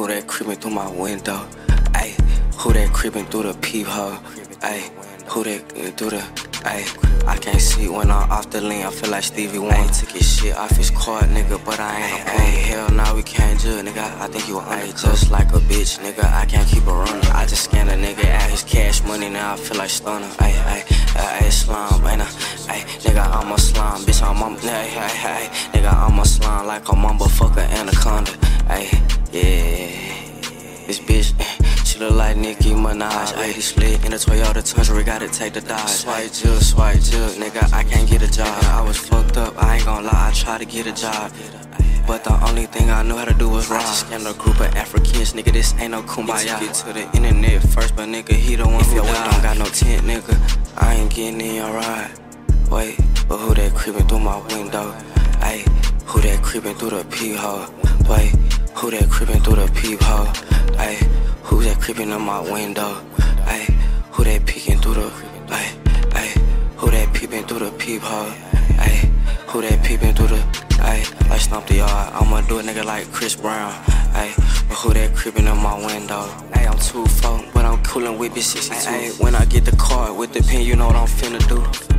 who that creeping through my window? Ayy, who that creeping through the peephole? Ayy, who that uh, through the Ayy, I can't see when I'm off the lean. I feel like Stevie Wayne took his shit off his card, nigga. But I ain't a Ayy, hell nah, we can't judge, nigga. I think you ain't just like a bitch, nigga. I can't keep a running. I just scanned a nigga at his cash money. Now I feel like stunner. Ayy, ayy, ayy, slime, ain't I? Ayy, nigga, I'm a slime, bitch. I'm a, ayy, ayy, ayy, nigga, I'm a slime like a mamba fucker anaconda. Ayy, yeah, this bitch. Eh. She look like Nicki Minaj. I Ayy, slid in a Toyota Tundra, gotta take the Dodge. Swipe jug, swipe jug, nigga, I can't get a job. I was fucked up, I ain't gon' lie, I tried to get a job. But the only thing I knew how to do was rob. I just scammed a group of Africans, nigga. This ain't no kumbaya. Get to the internet first, but nigga, he the one who died. don't got no tent, nigga. I ain't getting in your ride. Wait, but who that creeping through my window? Ayy, who that creeping through the peephole? Wait, who that creeping through the peephole? Ayy, who that creeping in my window? Ayy, who that peeking through the? Ayy, ayy, who that peeping through the peephole? Ayy, who that peeping through the? Ayy, like stomp the yard. I'ma do a nigga like Chris Brown. Ayy, but who that creeping in my window? Ayy, I'm too full, but I'm coolin' with B62. Ayy, when I get the card with the pen, you know what I'm finna do.